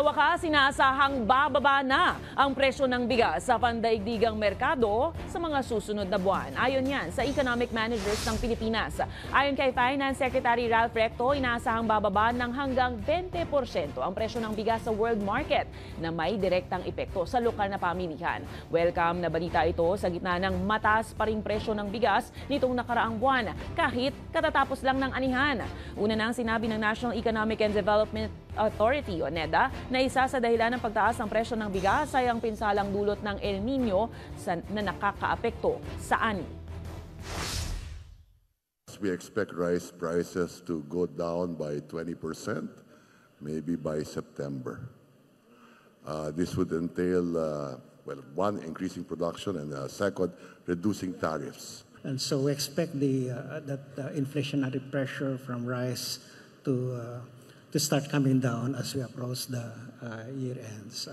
Sa wakas, inaasahang bababa na ang presyo ng bigas sa pandaigdigang merkado sa mga susunod na buwan. Ayon yan sa Economic Managers ng Pilipinas. Ayon kay Finance Secretary Ralph Recto, inaasahang bababa ng hanggang 20% ang presyo ng bigas sa world market na may direktang epekto sa lokal na pamilihan. Welcome na balita ito sa gitna ng mataas pa ring presyo ng bigas nitong nakaraang buwan kahit katatapos lang ng anihan. Una nang sinabi ng National Economic and Development Authority o NEDA na isa sa dahilan ng pagtaas ng presyo ng bigas ay ang pinsalang dulot ng El Nino sa, na nakakaapekto sa ani. We expect rice prices to go down by 20%, maybe by September. Uh, this would entail, uh, well, one, increasing production, and uh, second, reducing tariffs. And so we expect the, uh, that uh, inflationary pressure from rice to, uh, to start coming down as we approach the uh, year ends.